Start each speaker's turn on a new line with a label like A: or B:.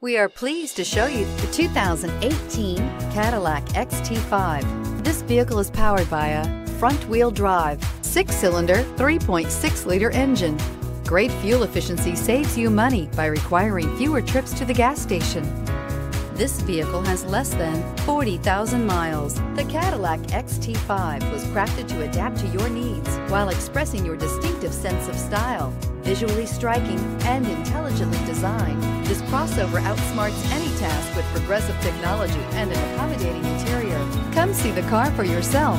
A: We are pleased to show you the 2018 Cadillac XT5. This vehicle is powered by a front-wheel drive, six-cylinder, 3.6-liter engine. Great fuel efficiency saves you money by requiring fewer trips to the gas station. This vehicle has less than 40,000 miles. The Cadillac XT5 was crafted to adapt to your needs while expressing your distinctive sense of style. Visually striking and intelligently designed, this crossover outsmarts any task with progressive technology and an accommodating interior. Come see the car for yourself.